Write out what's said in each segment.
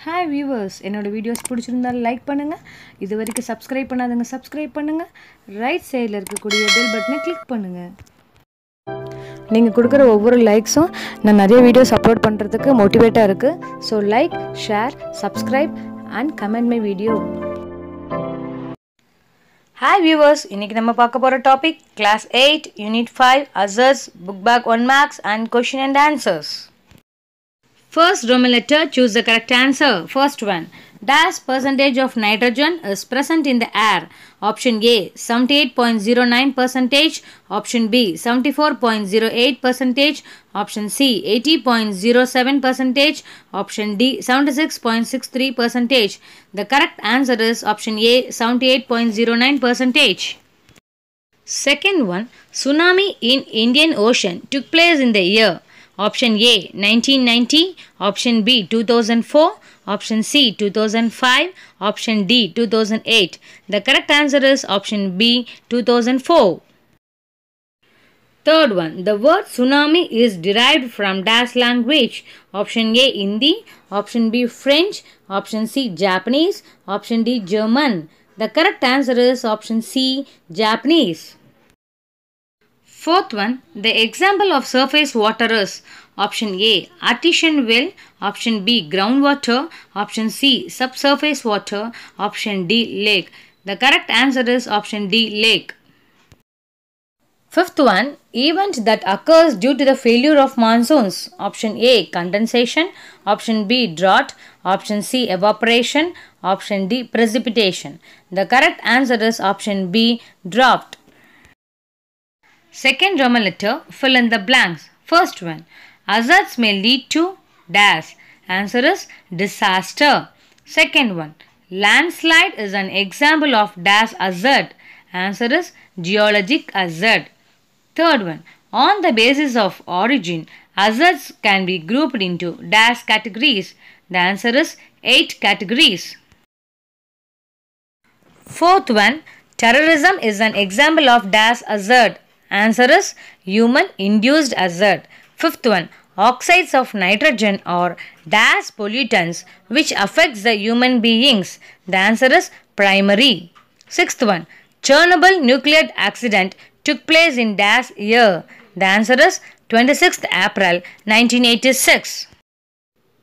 Hi viewers என்னோடய videos பிடிச்சிருந்தாலும் like பண்ணுங்கள் இது வரைக்கும் சப்ஸ்கிரைப் பண்ணாதவங்க சப்ஸ்கிரைப் பண்ணுங்கள் ரைட் சைடில் இருக்கக்கூடிய பெல் பட்டனை கிளிக் பண்ணுங்கள் நீங்கள் கொடுக்குற ஒவ்வொரு லைக்ஸும் நான் நிறைய வீடியோஸ் அப்லோட் பண்ணுறதுக்கு மோட்டிவேட்டாக இருக்குது so like share subscribe and comment my video hi viewers இன்றைக்கி நம்ம பார்க்க போகிற topic class eight unit five அசர்ஸ் book back one marks and question and answers First Roman letter, choose the correct answer. First one. Dash percentage of nitrogen is present in the air. Option A 78.09 percentage. Option B 74.08 percentage. Option C 80.07 percentage. Option D 76.63 percentage. The correct answer is option A 78.09 percentage. Second one, tsunami in Indian Ocean took place in the year Option A 1990, Option B 2004, Option C 2005, Option D 2008. The correct answer is Option B 2004. Third one, the word tsunami is derived from dash language. Option A Hindi, Option B French, Option C Japanese, Option D German. The correct answer is Option C Japanese. Fourth one, the example of surface water is option A artesian well, option B groundwater, option C subsurface water, option D lake. The correct answer is option D lake. Fifth one, event that occurs due to the failure of monsoons. Option A condensation, option B drought, option C evaporation, option D precipitation. The correct answer is option B drought. Second Roman letter, fill in the blanks. First one, hazards may lead to dash. Answer is disaster. Second one, landslide is an example of dash hazard. Answer is geologic hazard. Third one, on the basis of origin, hazards can be grouped into dash categories. The answer is 8 categories. Fourth one, terrorism is an example of dash hazard. Answer is human induced hazard. Fifth one, oxides of nitrogen or dash pollutants which affects the human beings. The answer is primary. Sixth one, Chernobyl nuclear accident took place in dash year. The answer is 26th April 1986.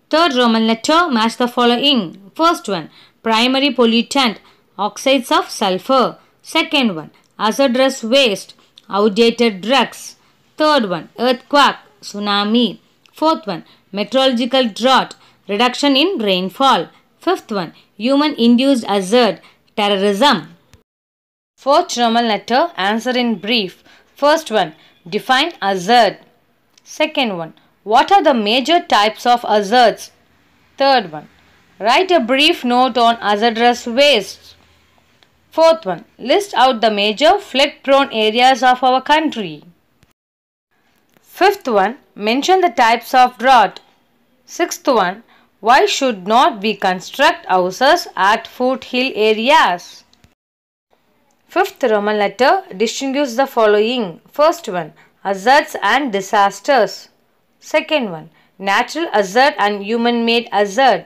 Third Roman letter match the following. First one, primary pollutant, oxides of sulfur. Second one, hazardous waste, outdated drugs. Third one, earthquake, tsunami. Fourth one, meteorological drought, reduction in rainfall. Fifth one, human induced hazard, terrorism. Fourth Roman letter, answer in brief. First one, define hazard. Second one, what are the major types of hazards? Third one, write a brief note on hazardous waste. Fourth one, list out the major flood prone areas of our country. Fifth one, mention the types of drought. Sixth one, why should not we construct houses at foothill areas? Fifth Roman letter, distinguish the following. First one, hazards and disasters. Second one, natural hazard and human made hazard.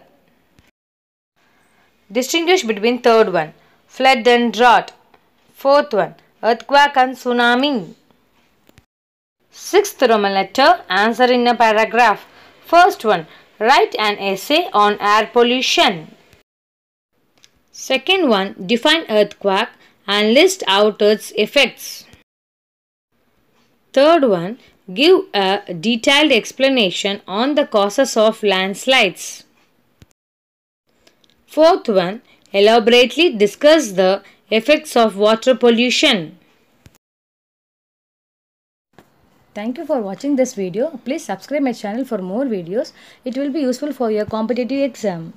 Distinguish between third one, flood and drought. Fourth one, earthquake and tsunami. Sixth Roman letter, answer in a paragraph. First one, write an essay on air pollution. Second one, define earthquake and list out its effects. Third one, give a detailed explanation on the causes of landslides. Fourth one, elaborately discuss the effects of water pollution. Thank you for watching this video. Please subscribe my channel for more videos. It will be useful for your competitive exam.